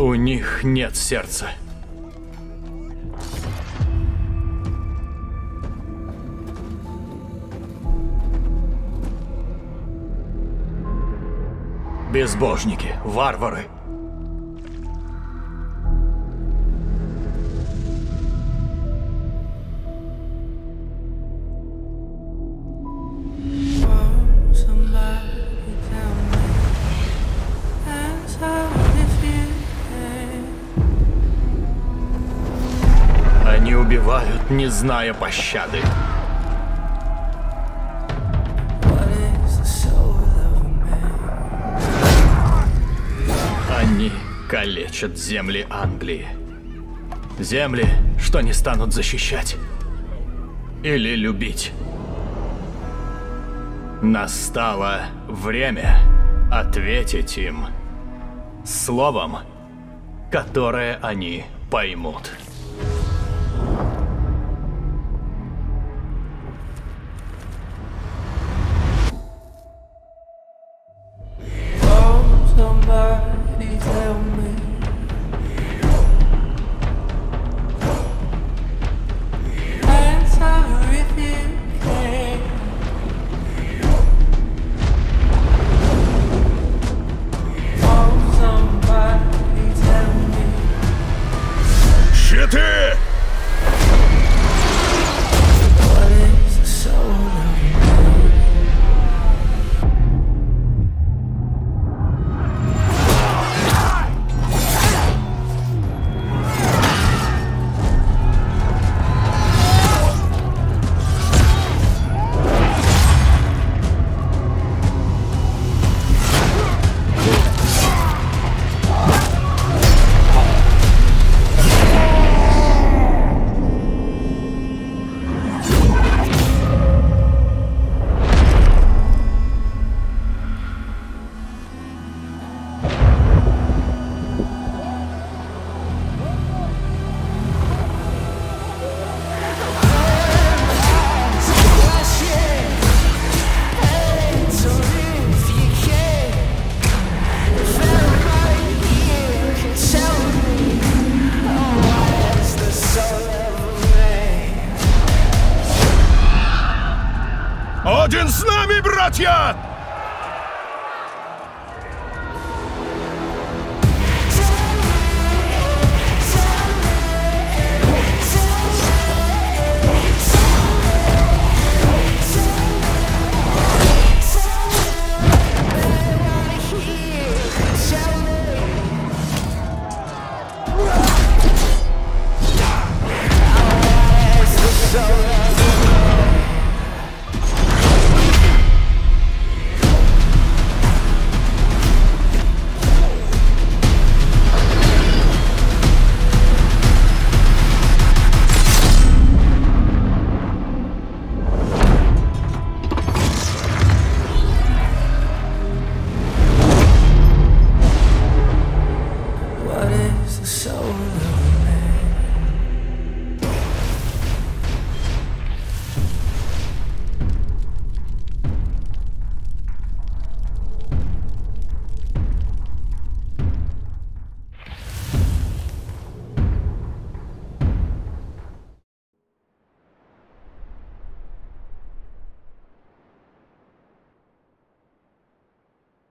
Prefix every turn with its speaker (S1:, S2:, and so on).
S1: У них нет сердца. Безбожники, варвары. Они убивают, не зная пощады. Они калечат земли Англии. Земли, что не станут защищать. Или любить. Настало время ответить им словом, которое они поймут.
S2: Один с нами, братья!